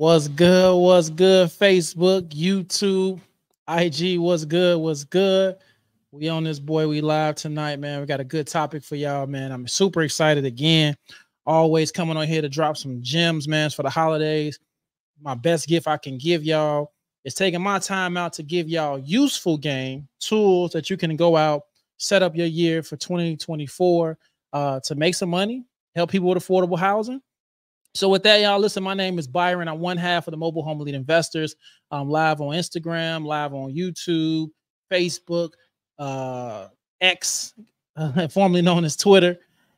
What's good? What's good? Facebook, YouTube, IG, what's good? What's good? We on this boy, we live tonight, man. We got a good topic for y'all, man. I'm super excited again. Always coming on here to drop some gems, man, for the holidays. My best gift I can give y'all is taking my time out to give y'all useful game tools that you can go out, set up your year for 2024 uh, to make some money, help people with affordable housing so with that, y'all, listen, my name is Byron. I'm one half of the Mobile Home Elite Investors. I'm live on Instagram, live on YouTube, Facebook, uh, X, formerly known as Twitter.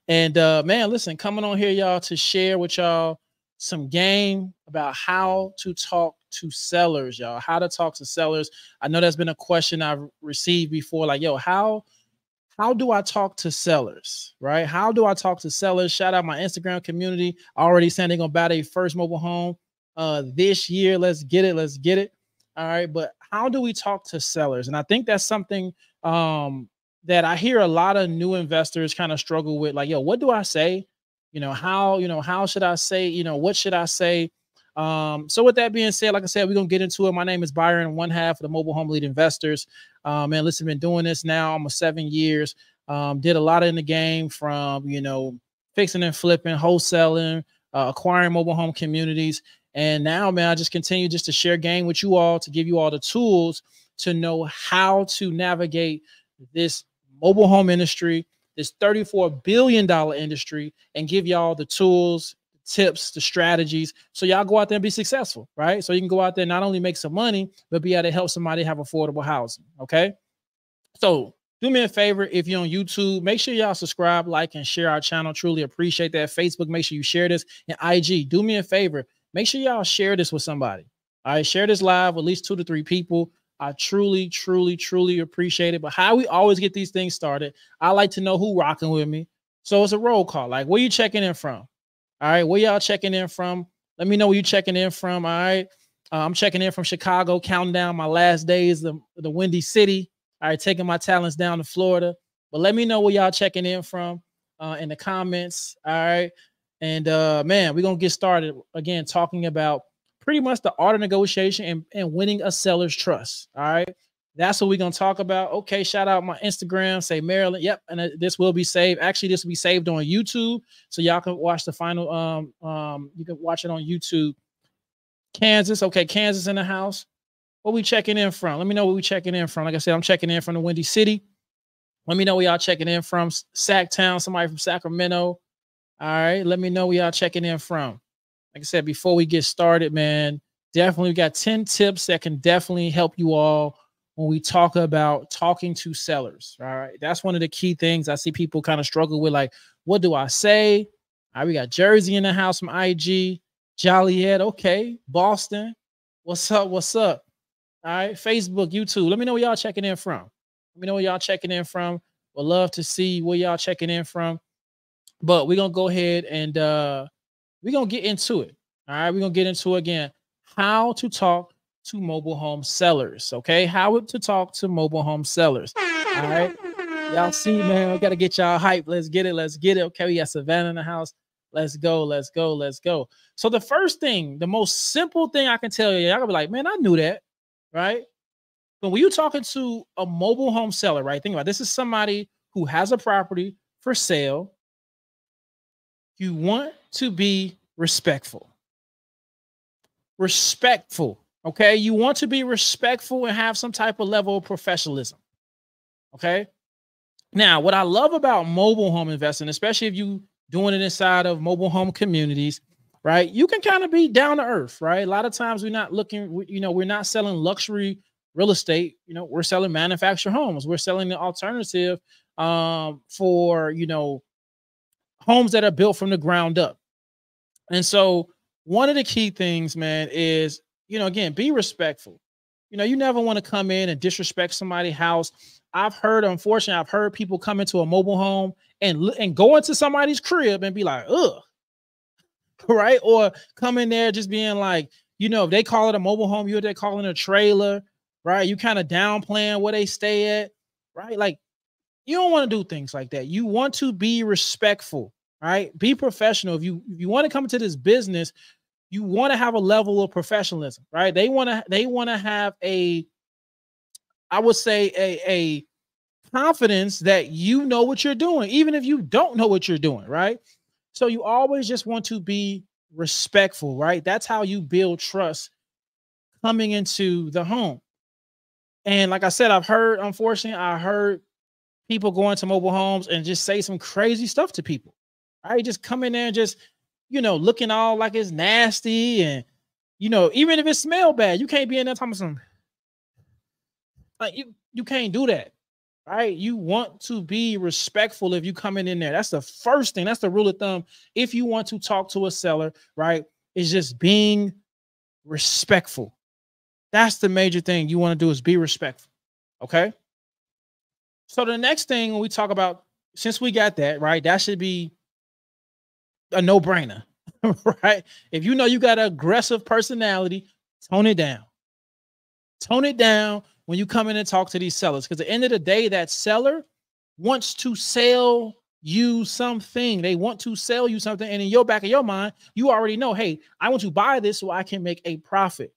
And uh, man, listen, coming on here, y'all, to share with y'all some game about how to talk to sellers, y'all. How to talk to sellers. I know that's been a question I've received before. Like, yo, how how do I talk to sellers? Right? How do I talk to sellers? Shout out my Instagram community. Already sending on about a first mobile home uh this year. Let's get it. Let's get it. All right. But how do we talk to sellers? And I think that's something um that I hear a lot of new investors kind of struggle with. Like, yo, what do I say? You know, how, you know, how should I say, you know, what should I say? Um, so with that being said, like I said, we're gonna get into it. My name is Byron, one half of the Mobile Home Elite Investors. Um, man, listen, been doing this now almost seven years. Um, did a lot in the game from you know fixing and flipping, wholesaling, uh, acquiring mobile home communities, and now, man, I just continue just to share game with you all to give you all the tools to know how to navigate this mobile home industry, this $34 billion industry, and give y'all the tools tips, the strategies. So y'all go out there and be successful, right? So you can go out there not only make some money, but be able to help somebody have affordable housing. Okay. So do me a favor if you're on YouTube, make sure y'all subscribe, like, and share our channel. Truly appreciate that. Facebook, make sure you share this. And IG, do me a favor, make sure y'all share this with somebody. All right, share this live with at least two to three people. I truly, truly, truly appreciate it. But how we always get these things started, I like to know who rocking with me. So it's a roll call. Like, where you checking in from? All right, where y'all checking in from? Let me know where you checking in from. All right, uh, I'm checking in from Chicago, counting down my last days the the Windy City. All right, taking my talents down to Florida. But let me know where y'all checking in from uh, in the comments. All right, and uh, man, we're gonna get started again talking about pretty much the art of negotiation and, and winning a seller's trust. All right. That's what we're gonna talk about. Okay, shout out my Instagram, say Maryland. Yep, and uh, this will be saved. Actually, this will be saved on YouTube, so y'all can watch the final. Um, um, you can watch it on YouTube. Kansas, okay, Kansas in the house. What we checking in from? Let me know what we checking in from. Like I said, I'm checking in from the Windy City. Let me know where y'all checking in from. Sac Town, somebody from Sacramento. All right, let me know where y'all checking in from. Like I said, before we get started, man, definitely we got 10 tips that can definitely help you all when we talk about talking to sellers. All right. That's one of the key things I see people kind of struggle with. Like, what do I say? All right, we got Jersey in the house from IG, Joliet. Okay. Boston. What's up? What's up? All right. Facebook, YouTube. Let me know where y'all checking in from. Let me know where y'all checking in from. Would love to see where y'all checking in from. But we're gonna go ahead and uh we're gonna get into it. All right, we're gonna get into again. How to talk to mobile home sellers. Okay, how to talk to mobile home sellers. All right, y'all see, man, we gotta get y'all hype. Let's get it. Let's get it. Okay, we got Savannah in the house. Let's go. Let's go. Let's go. So the first thing, the most simple thing I can tell you, y'all gonna be like, man, I knew that, right? But when you're talking to a mobile home seller, right? Think about it. this is somebody who has a property for sale. You want to be respectful. Respectful. Okay. You want to be respectful and have some type of level of professionalism. Okay. Now, what I love about mobile home investing, especially if you doing it inside of mobile home communities, right? You can kind of be down to earth, right? A lot of times we're not looking, you know, we're not selling luxury real estate. You know, we're selling manufactured homes. We're selling the alternative um, for, you know, homes that are built from the ground up. And so one of the key things, man, is you know, again, be respectful. You know, you never want to come in and disrespect somebody's house. I've heard, unfortunately, I've heard people come into a mobile home and and go into somebody's crib and be like, ugh, right? Or come in there just being like, you know, if they call it a mobile home, you're they calling a trailer, right? You kind of downplaying where they stay at, right? Like, you don't want to do things like that. You want to be respectful, right? Be professional. If you if you want to come into this business, you want to have a level of professionalism, right? They want to they want to have a I would say a a confidence that you know what you're doing, even if you don't know what you're doing, right? So you always just want to be respectful, right? That's how you build trust coming into the home. And like I said, I've heard, unfortunately, I heard people go into mobile homes and just say some crazy stuff to people. Right? Just come in there and just, you know, looking all like it's nasty. And, you know, even if it smell bad, you can't be in there talking some like you you can't do that. Right? You want to be respectful if you coming in there. That's the first thing. That's the rule of thumb. If you want to talk to a seller, right? Is just being respectful. That's the major thing you want to do is be respectful. Okay. So the next thing when we talk about, since we got that, right, that should be a no-brainer, right? If you know you got an aggressive personality, tone it down. Tone it down when you come in and talk to these sellers. Because at the end of the day, that seller wants to sell you something. They want to sell you something. And in your back of your mind, you already know, hey, I want to buy this so I can make a profit.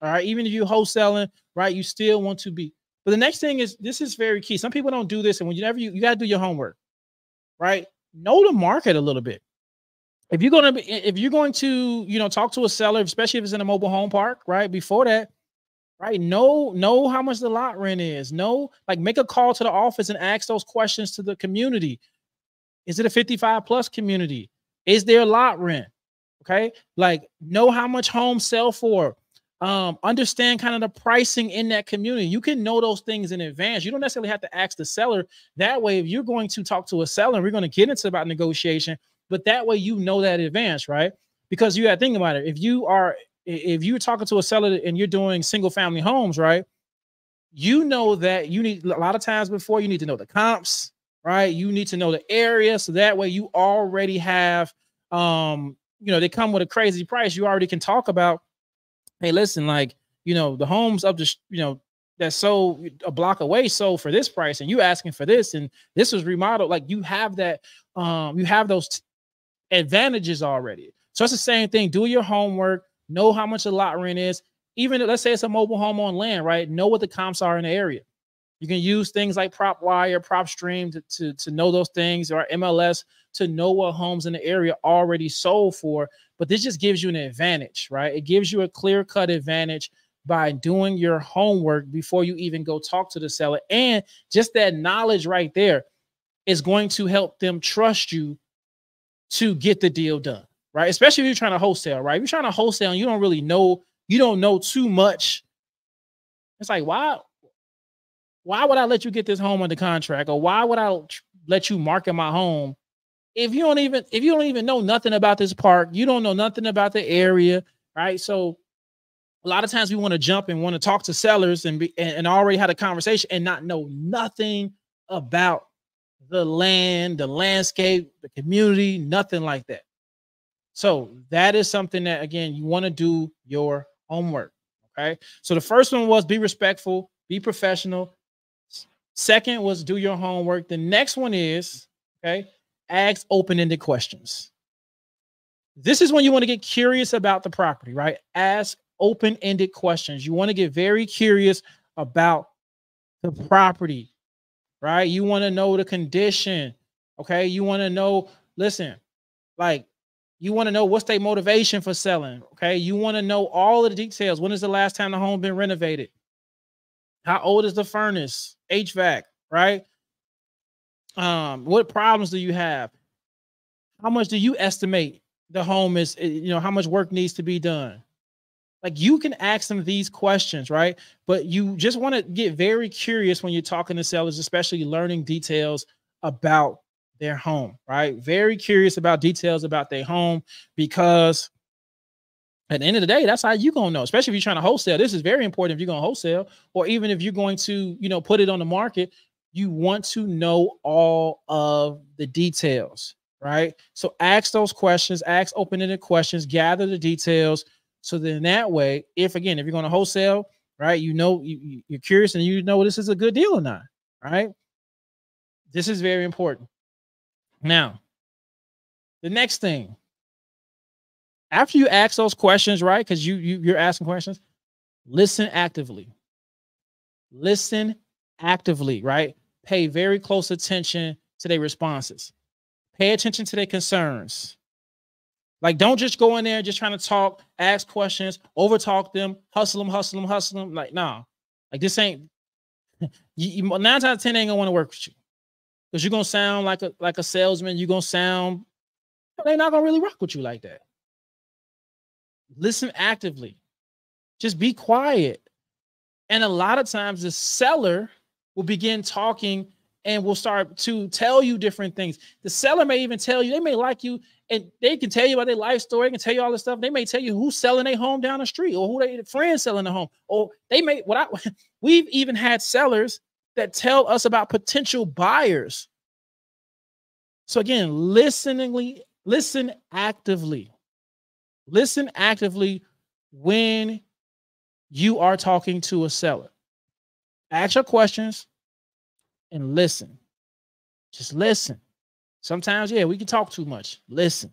All right. Even if you're wholesaling, right, you still want to be. But the next thing is this is very key. Some people don't do this, and when you never you, you got to do your homework, right? Know the market a little bit. If you're gonna be, if you're going to, you know, talk to a seller, especially if it's in a mobile home park, right? Before that, right? Know know how much the lot rent is. Know like make a call to the office and ask those questions to the community. Is it a 55 plus community? Is there a lot rent? Okay, like know how much homes sell for um, understand kind of the pricing in that community. You can know those things in advance. You don't necessarily have to ask the seller. That way, if you're going to talk to a seller, we're going to get into about negotiation, but that way you know that advance, right? Because you got to think about it. If you are if you're talking to a seller and you're doing single family homes, right? You know that you need a lot of times before you need to know the comps, right? You need to know the area so that way you already have um, you know, they come with a crazy price. You already can talk about hey, listen, like, you know, the homes up the, you know, that's so a block away sold for this price and you asking for this and this was remodeled like you have that um you have those advantages already. So it's the same thing. Do your homework know how much a lot rent is. Even let's say it's a mobile home on land right? Know what the comps are in the area. You can use things like prop PropWire PropStream to, to, to know those things or mls to know what homes in the area already sold for but this just gives you an advantage, right? It gives you a clear cut advantage by doing your homework before you even go talk to the seller. And just that knowledge right there is going to help them trust you to get the deal done, right? Especially if you're trying to wholesale, right? If you're trying to wholesale and you don't really know, you don't know too much. It's like, why? Why would I let you get this home under contract? Or why would I let you market my home if you don't even if you don't even know nothing about this park, you don't know nothing about the area, right? So a lot of times we want to jump and want to talk to sellers and be and, and already had a conversation and not know nothing about the land, the landscape, the community, nothing like that. So that is something that again you want to do your homework. Okay. So the first one was be respectful, be professional. Second was do your homework. The next one is okay, ask open-ended questions. This is when you want to get curious about the property, right? Ask open-ended questions. You want to get very curious about the property, right? You want to know the condition. Okay. You want to know, listen, like you want to know what's their motivation for selling. Okay. You want to know all of the details. When is the last time the home been renovated? How old is the furnace? HVAC, right? Um, what problems do you have? How much do you estimate the home is, eh, you know, how much work needs to be done? Like you can ask them these questions, right? But you just want to get very curious when you're talking to sellers, especially learning details about their home, right? Very curious about details about their home because at the end of the day, that's how you're gonna know, especially if you're trying to wholesale. This is very important if you're gonna wholesale, or even if you're going to, you know, put it on the market you want to know all of the details, right? So ask those questions, ask open-ended questions, gather the details. So then that way, if again, if you're going to wholesale, right, you know you, you're curious and you know this is a good deal or not, right? This is very important. Now, the next thing, after you ask those questions, right? Because you, you you're asking questions, listen actively. Listen actively, right? Pay very close attention to their responses. Pay attention to their concerns. Like, don't just go in there just trying to talk, ask questions, over talk them, hustle them, hustle them, hustle them. Like, nah, like this ain't. You, you, nine times out of ten ain't gonna want to work with you because you're gonna sound like a like a salesman. You're gonna sound. They're not gonna really rock with you like that. Listen actively. Just be quiet. And a lot of times the seller will begin talking and will start to tell you different things. The seller may even tell you, they may like you and they can tell you about their life story, they can tell you all this stuff. They may tell you who's selling their home down the street or who they friends selling the home. Or they may what I we've even had sellers that tell us about potential buyers. So again, listeningly, listen actively. Listen actively when you are talking to a seller. Ask your questions and listen. Just listen. Sometimes, yeah, we can talk too much. Listen.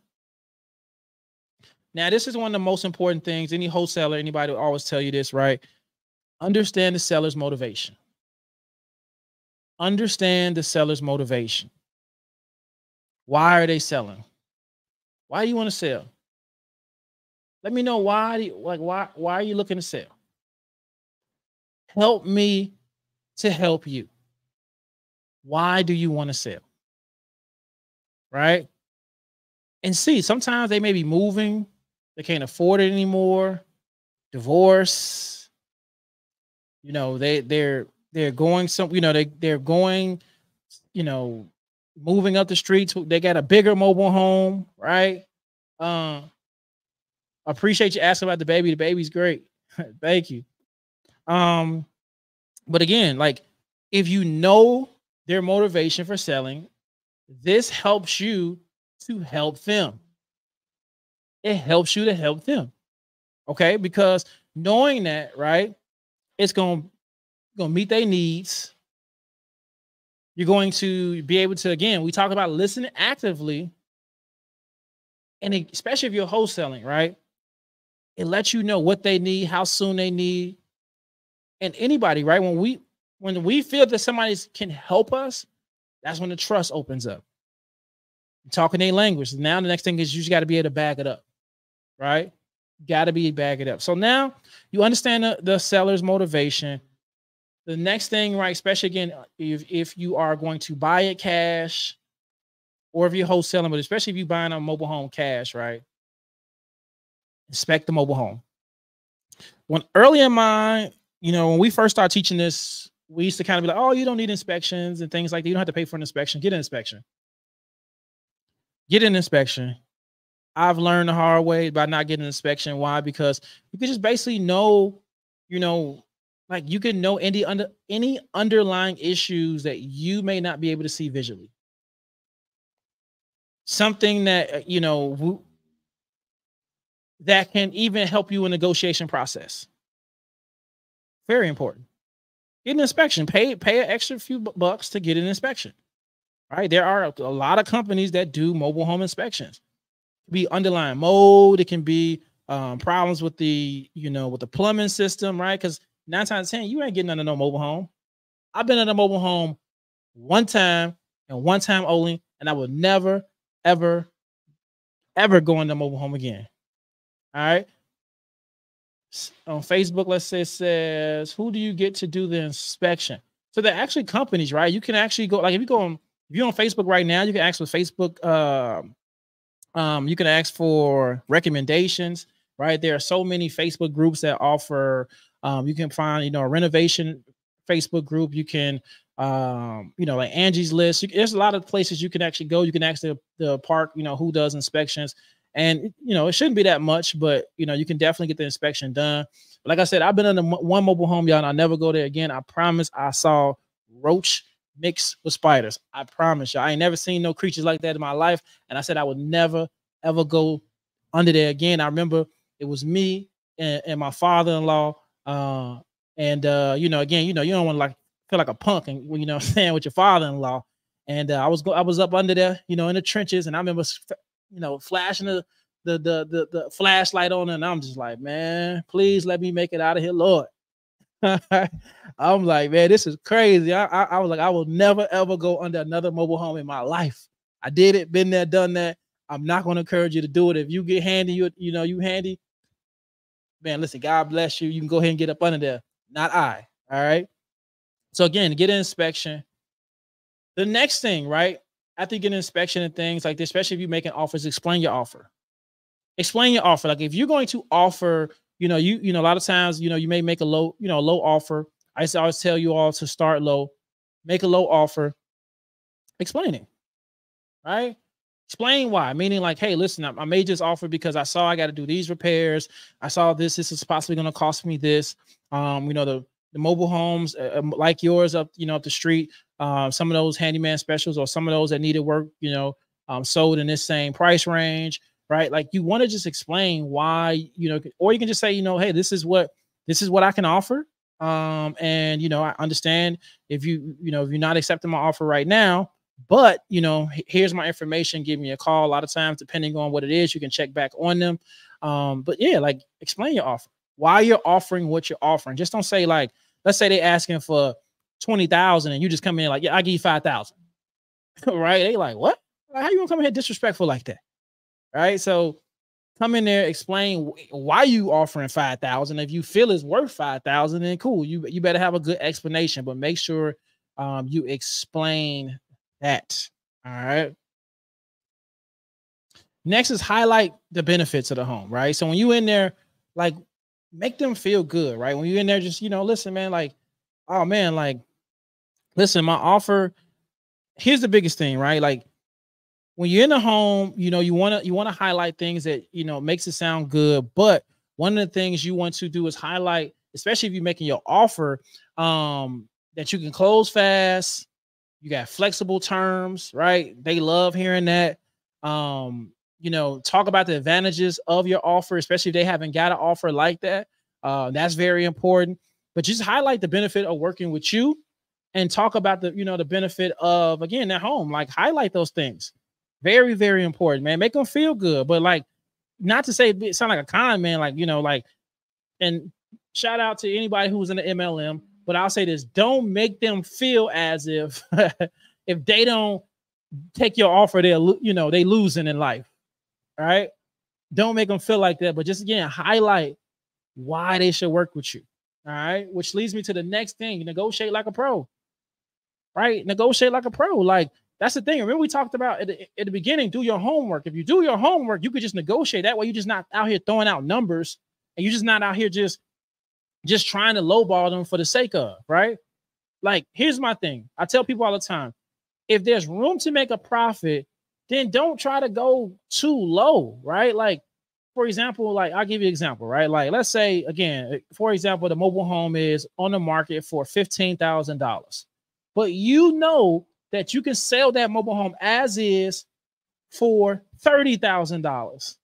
Now, this is one of the most important things. Any wholesaler, anybody will always tell you this, right? Understand the seller's motivation. Understand the seller's motivation. Why are they selling? Why do you want to sell? Let me know why do you, like why why are you looking to sell? Help me to help you. Why do you want to sell? Right? And see, sometimes they may be moving, they can't afford it anymore, divorce. You know, they they're they're going some, you know, they they're going, you know, moving up the streets. They got a bigger mobile home, right? Uh, appreciate you asking about the baby. The baby's great. Thank you. Um, but again, like if you know their motivation for selling, this helps you to help them. It helps you to help them. Okay, because knowing that, right, it's gonna gonna meet their needs. You're going to be able to again. We talk about listening actively, and especially if you're wholesaling, right? It lets you know what they need, how soon they need, and anybody, right? When we when we feel that somebody can help us, that's when the trust opens up. You're talking a language. Now the next thing is you just got to be able to back it up, right? Got to be back it up. So now you understand the, the seller's motivation. The next thing, right? Especially again, if if you are going to buy it cash, or if you're wholesaling, but especially if you're buying a mobile home cash, right? Inspect the mobile home. When early in my you know, when we first started teaching this, we used to kind of be like, oh, you don't need inspections and things like that. You don't have to pay for an inspection. Get an inspection. Get an inspection. I've learned the hard way by not getting an inspection. Why? Because you can just basically know, you know, like you can know any under any underlying issues that you may not be able to see visually. Something that uh, you know that can even help you in negotiation process. Very important. Get an inspection. Pay pay an extra few bucks to get an inspection. Right? There are a lot of companies that do mobile home inspections. be underlying mold. It can be um, problems with the you know with the plumbing system, right? Because nine times ten, you ain't getting under no mobile home. I've been in a mobile home one time and one time only, and I will never, ever, ever go into mobile home again. All right on Facebook, let's say says, who do you get to do the inspection? So they're actually companies, right? You can actually go like if you go on if you're on Facebook right now, you can ask for Facebook. Um, um, you can ask for recommendations, right? There are so many Facebook groups that offer. Um, you can find, you know, a renovation Facebook group. You can, um, you know, like Angie's List. You, there's a lot of places you can actually go. You can ask the the park, you know, who does inspections. And you know, it shouldn't be that much, but you know, you can definitely get the inspection done. But like I said, I've been in one mobile home, y'all, and I'll never go there again. I promise I saw roach mixed with spiders. I promise y'all. I ain't never seen no creatures like that in my life. And I said I would never ever go under there again. I remember it was me and, and my father-in-law. Uh, and uh, you know, again, you know, you don't want to like feel like a punk and you know, I'm saying with your father-in-law. And uh, I was go, I was up under there, you know, in the trenches, and I remember you know, flashing the the the the, the flashlight on, and I'm just like, man, please let me make it out of here, Lord. I'm like, man, this is crazy. I, I, I was like, I will never ever go under another mobile home in my life. I did it, been there, done that. I'm not going to encourage you to do it. If you get handy, you you know you handy, man. Listen, God bless you. You can go ahead and get up under there. Not I. All right. So again, get an inspection. The next thing, right? After you get an inspection and things like this, especially if you're making offers, explain your offer. Explain your offer. Like if you're going to offer, you know, you you know, a lot of times, you know, you may make a low, you know, low offer. I always tell you all to start low, make a low offer, explaining, right? Explain why, meaning like, hey, listen, I, I made this offer because I saw I got to do these repairs. I saw this. This is possibly going to cost me this. Um, you know, the the mobile homes uh, um, like yours up, you know, up the street. Uh, some of those handyman specials or some of those that needed work, you know, um, sold in this same price range, right? Like you want to just explain why, you know, or you can just say, you know, hey, this is what this is what I can offer. Um, and you know, I understand if you, you know, if you're not accepting my offer right now, but you know, here's my information. Give me a call. A lot of times, depending on what it is, you can check back on them. Um, but yeah, like explain your offer. Why you're offering what you're offering. Just don't say like, let's say they're asking for twenty thousand, and you just come in like, yeah, I give you five thousand. right? They like, what? How you gonna come in here disrespectful like that? Right? So come in there, explain why you offering five thousand. If you feel it's worth five thousand, then cool. You you better have a good explanation, but make sure um, you explain that. All right. Next is highlight the benefits of the home, right? So when you in there, like make them feel good, right? When you're in there, just you know, listen, man, like, oh man, like, listen, my offer. Here's the biggest thing, right? Like when you're in the home, you know, you want to you want to highlight things that you know makes it sound good, but one of the things you want to do is highlight, especially if you're making your offer, um, that you can close fast, you got flexible terms, right? They love hearing that. Um, you know, talk about the advantages of your offer, especially if they haven't got an offer like that. Uh, that's very important. But just highlight the benefit of working with you and talk about the, you know, the benefit of again at home. Like highlight those things. Very, very important, man. Make them feel good. But like, not to say sound like a con man, like, you know, like, and shout out to anybody who's in the MLM but I'll say this: don't make them feel as if if they don't take your offer, they're you know they losing in life. All right. Don't make them feel like that, but just again highlight why they should work with you. All right. Which leads me to the next thing: negotiate like a pro. Right? Negotiate like a pro. Like that's the thing. Remember, we talked about at the, at the beginning, do your homework. If you do your homework, you could just negotiate. That way, you're just not out here throwing out numbers and you're just not out here just just trying to lowball them for the sake of, right? Like, here's my thing. I tell people all the time if there's room to make a profit, then don't try to go too low, right? Like, for example, like I'll give you an example, right? Like, let's say again, for example, the mobile home is on the market for $15,000, but you know that you can sell that mobile home as is for $30,000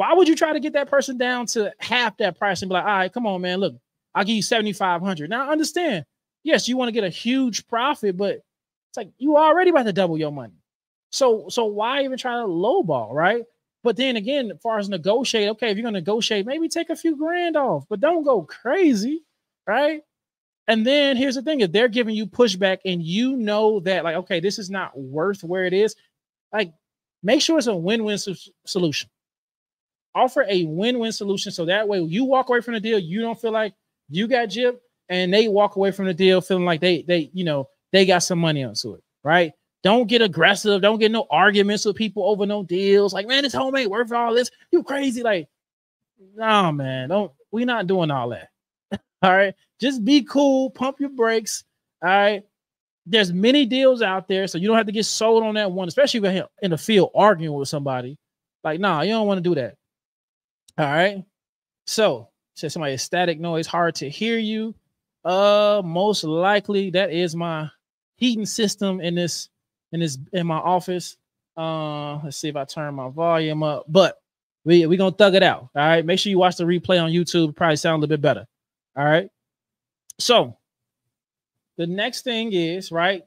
why would you try to get that person down to half that price and be like, all right, come on, man, look, I'll give you 7,500. Now, understand, yes, you want to get a huge profit, but it's like you already about to double your money. So, so why even try to lowball, right? But then again, as far as negotiate, okay, if you're gonna negotiate, maybe take a few grand off, but don't go crazy, right? And then here's the thing: if they're giving you pushback and you know that, like, okay, this is not worth where it is, like, make sure it's a win-win solution offer a win-win solution so that way you walk away from the deal, you don't feel like you got gypped, and they walk away from the deal feeling like they they you know they got some money onto it, right? Don't get aggressive. Don't get no arguments with people over no deals. Like, man, this home ain't worth all this. You crazy? Like, no, man. Don't. we not doing all that. All right. Just be cool. Pump your brakes. All right. There's many deals out there, so you don't have to get sold on that one, especially you're in the field arguing with somebody. Like, nah, you don't want to do that. All right. So said somebody static noise, hard to hear you. Uh, most likely that is my heating system in this in this in my office. Uh, let's see if I turn my volume up, but we we gonna thug it out. All right. Make sure you watch the replay on YouTube. Probably sound a little bit better. All right. So the next thing is right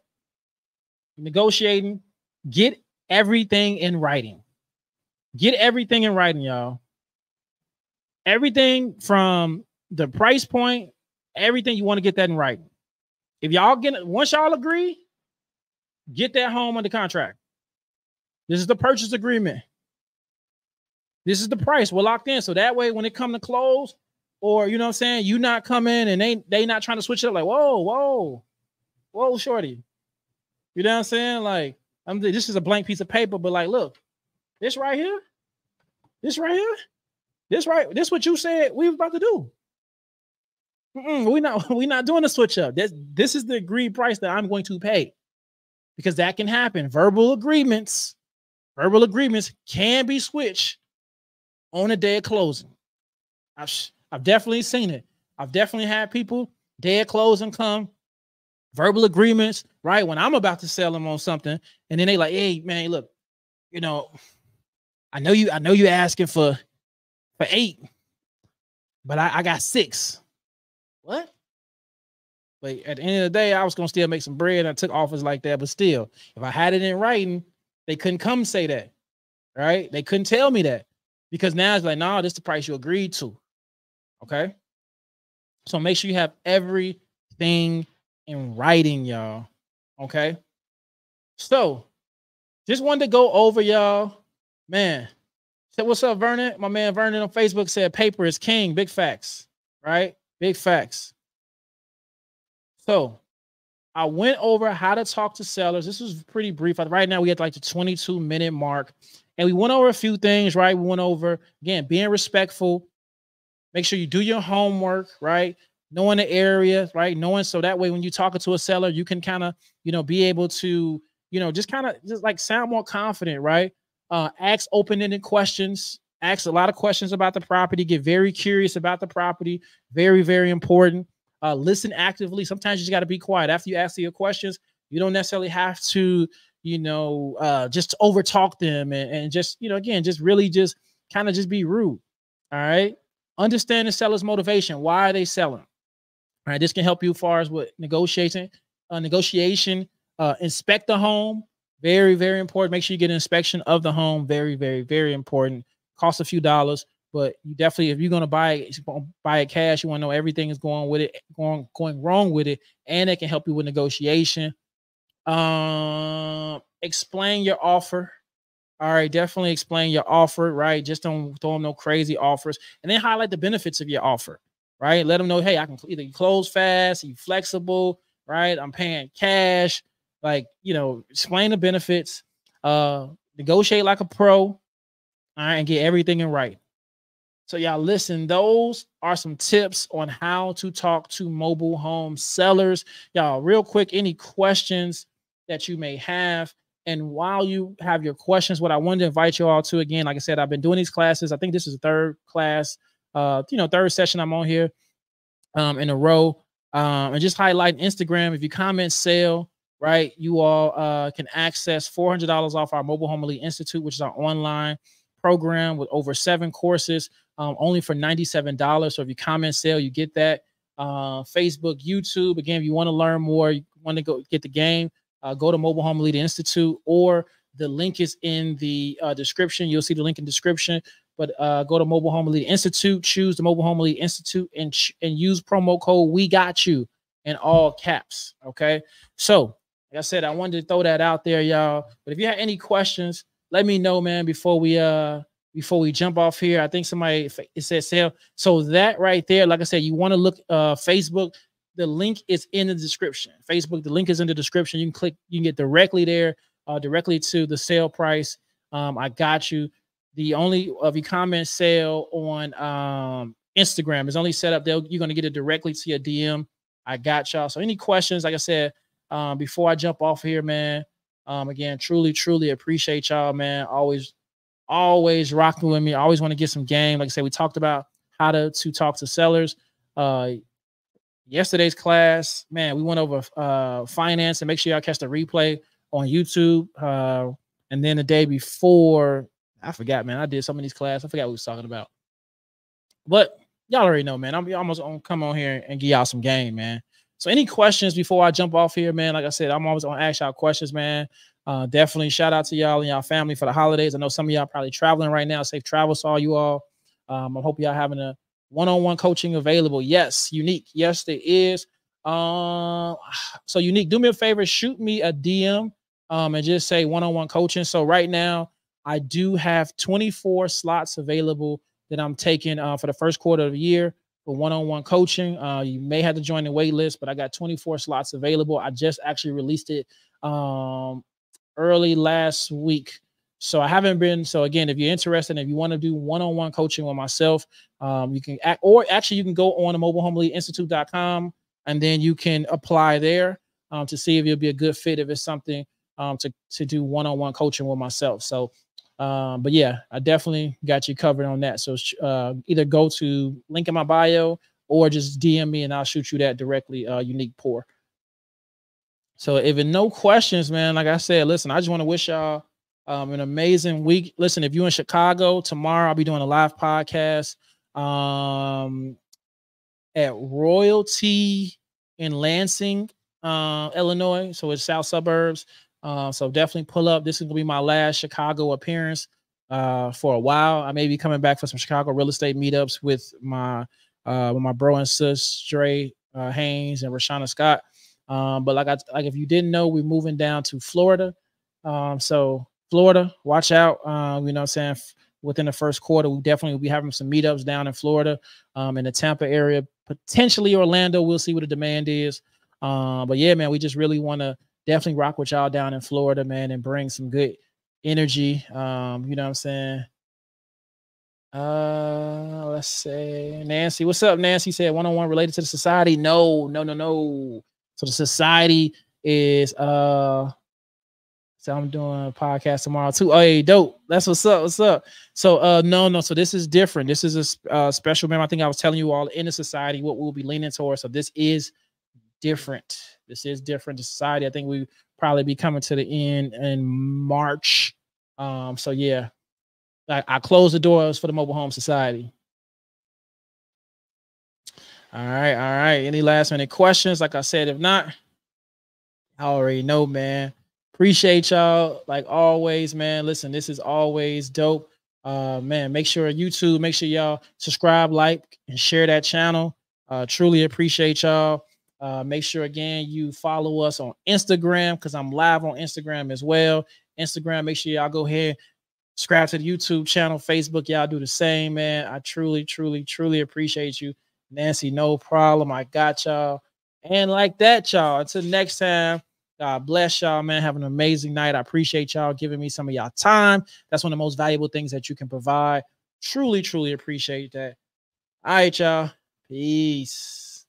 negotiating, get everything in writing. Get everything in writing, y'all. Everything from the price point, everything you want to get that in writing. If y'all get once y'all agree, get that home under contract. This is the purchase agreement. This is the price. We're locked in. So that way, when it come to close, or you know what I'm saying, you not coming and they they not trying to switch it up, like, whoa, whoa, whoa, shorty. You know what I'm saying? Like, I'm this is a blank piece of paper, but like, look, this right here, this right here, this right, this what you said we was about to do. we not we not doing a switch up. This this is the agreed price that I'm going to pay because that can happen. Verbal agreements, verbal agreements can be switched on a day of closing. I've, I've definitely seen it. I've definitely had people dead of closing come, verbal agreements, right? When I'm about to sell them on something, and then they like, hey man, look, you know, I know you, I know you asking for for eight, but I, I got six. What? But at the end of the day, I was gonna still make some bread. I took offers like that, but still, if I had it in writing, they couldn't come say that. Right? They couldn't tell me that because now it's like, no, nah, this is the price you agreed to. Okay. So make sure you have everything in writing, y'all. Okay. So just wanted to go over, y'all. Man, said, what's up, Vernon? My man Vernon on Facebook said paper is king. Big facts, right? Big facts. So I went over how to talk to sellers. This was pretty brief. Right now, we had like the 22 minute mark. And we went over a few things, right? We went over again being respectful. Make sure you do your homework, right? Knowing the area, right? Knowing so that way when you're talking to a seller, you can kind of, you know, be able to, you know, just kind of just like sound more confident, right? Uh, ask open-ended questions. Ask a lot of questions about the property. Get very curious about the property. Very, very important. Uh, listen actively. Sometimes you just got to be quiet after you ask your questions. You don't necessarily have to you know, uh, just over talk them and, and just, you know, again, just really just kind of just be rude. All right. Understand the seller's motivation. Why are they selling? All right. This can help you as far as what negotiating, uh, negotiation, uh, inspect the home. Very, very important. Make sure you get an inspection of the home. Very, very, very important. Cost a few dollars, but you definitely, if you're gonna buy it, buy it cash, you want to know everything is going with it, going going wrong with it, and it can help you with negotiation. Um, explain your offer. All right, definitely explain your offer, right? Just don't throw them no crazy offers, and then highlight the benefits of your offer, right? Let them know, hey, I can either close fast, you flexible, right? I'm paying cash, like you know, explain the benefits. Uh, negotiate like a pro, all right, and get everything in right. So y'all listen, those are some tips on how to talk to mobile home sellers. Y'all, real quick, any questions? that you may have. And while you have your questions, what I wanted to invite you all to again, like I said, I've been doing these classes. I think this is the third class, uh, you know, third session I'm on here um, in a row. Um, and just highlight Instagram. If you comment sale, right, you all uh, can access $400 off our Mobile Home Elite Institute, which is our online program with over seven courses, um, only for $97. So if you comment sale, you get that. Uh, Facebook, YouTube. Again, if you want to learn more, you want to go get the game, uh, go to Mobile Home Elite Institute or the link is in the uh, description. You'll see the link in description. But uh, go to Mobile Home Elite Institute, choose the Mobile Home Elite Institute, and and use promo code We Got You in all caps. Okay. So, like I said, I wanted to throw that out there, y'all. But if you have any questions, let me know, man. Before we uh before we jump off here, I think somebody it says sale. So that right there, like I said, you want to look uh Facebook the link is in the description. Facebook, the link is in the description. You can click, you can get directly there, uh, directly to the sale price. Um, I got you. The only of your comment sale on um, Instagram is only set up there. You're going to get it directly to your DM. I got y'all. So any questions, like I said, um, before I jump off here, man, um, again, truly, truly appreciate y'all, man. Always, always rocking with me. I always want to get some game. Like I said, we talked about how to, to talk to sellers. Uh, yesterday's class, man, we went over uh, finance and make sure y'all catch the replay on YouTube. Uh, and then the day before, I forgot, man, I did some of these classes. I forgot what we was talking about. But y'all already know, man. I'm almost gonna come on here and give y'all some game, man. So any questions before I jump off here, man? Like I said, I'm always gonna ask y'all questions, man. Uh, definitely shout out to y'all and y'all family for the holidays. I know some of y'all probably traveling right now. Safe travels to all you all. Um, I hope y'all having a one-on-one coaching available. Yes, unique. Yes, there is. Um, so unique. Do me a favor, shoot me a DM um, and just say one-on-one coaching. So right now, I do have 24 slots available that I'm taking uh, for the first quarter of the year for one-on-one coaching. Uh, you may have to join the wait list, but I got 24 slots available. I just actually released it um, early last week. So I haven't been. So again, if you're interested, if you want to do one-on-one coaching with myself, um, you can act, or actually you can go on Institute.com and then you can apply there um, to see if you'll be a good fit if it's something um, to to do one-on-one coaching with myself. So, um, but yeah, I definitely got you covered on that. So uh, either go to link in my bio or just DM me and I'll shoot you that directly. Uh, unique pour. So if no questions, man, like I said, listen, I just want to wish y'all um, an amazing week. Listen, if you're in Chicago tomorrow, I'll be doing a live podcast um, at Royalty in Lansing, uh, Illinois. So it's south suburbs. Uh, so definitely pull up. This is gonna be my last Chicago appearance uh, for a while. I may be coming back for some Chicago real estate meetups with my uh, with my bro and sis Dre uh, Haynes and Rashana Scott. Um, but like I like if you didn't know, we're moving down to Florida. Um, so Florida, watch out. Uh, you know what I'm saying? Within the first quarter, we definitely will be having some meetups down in Florida, um, in the Tampa area, potentially Orlando. We'll see what the demand is. Uh, but yeah, man, we just really want to definitely rock with y'all down in Florida, man, and bring some good energy. Um, you know what I'm saying? Uh, let's say Nancy. What's up, Nancy? Said one on one related to the society. No, no, no, no. So the society is uh so I'm doing a podcast tomorrow too. Oh, hey, dope. That's what's up. What's up? So, uh, no, no. So this is different. This is a uh, special member. I think I was telling you all in the society what we'll be leaning towards. So this is different. This is different. The society. I think we probably be coming to the end in March. Um. So yeah, I, I close the doors for the mobile home society. All right, all right. Any last minute questions? Like I said, if not, I already know, man. Appreciate y'all like always, man. Listen, this is always dope. Uh man, make sure YouTube, make sure y'all subscribe, like, and share that channel. Uh truly appreciate y'all. Uh make sure again you follow us on Instagram because I'm live on Instagram as well. Instagram, make sure y'all go ahead, subscribe to the YouTube channel, Facebook, y'all do the same, man. I truly, truly, truly appreciate you. Nancy, no problem. I got y'all. And like that, y'all. Until next time. God bless y'all, man. Have an amazing night. I appreciate y'all giving me some of y'all time. That's one of the most valuable things that you can provide. Truly, truly appreciate that. All right, y'all. Peace.